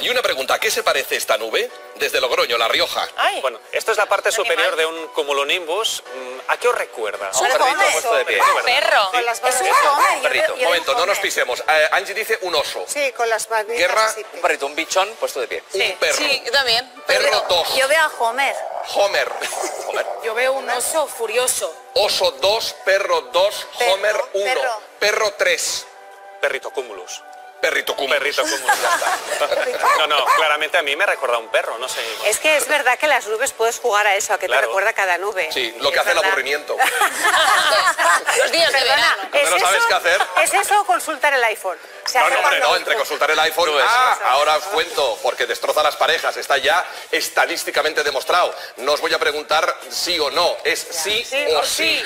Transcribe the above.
Y una pregunta, ¿a qué se parece esta nube? Desde Logroño, La Rioja. Ay, Bueno, esto es la parte Animal. superior de un cumulonimbus. Mm, ¿A qué os recuerda? Un perrito puesto de pie. un perro. Con las Es un perrito. Momento, no nos pisemos. Eh, Angie dice un oso. Sí, con las barbitas Guerra, así. Un perrito, un bichón puesto de pie. Un perro. Sí, yo también. Perro 2. Yo veo a Homer. Homer. Homer. Yo veo un oso furioso. Oso 2, perro 2, Perro, Homer 1. perro. Perro 3. Perrito cumulus. Perrito cumulus. Perrito cumulus, ya está. No, no, claramente a mí me recuerda a un perro, no sé. Es que es verdad que las nubes puedes jugar a eso, a que Claro. te recuerda cada nube. Sí, lo que hace el aburrimiento. Los días de verano. ¿es no sabes eso- qué hacer. ¿Es eso o consultar el iPhone? No, no, hombre, no, entre consultar el iPhone. Nubes. Ah, ahora os cuento, porque destroza las parejas. Está ya estadísticamente demostrado. No os voy a preguntar sí o no, es sí, Sí o o sí. sí.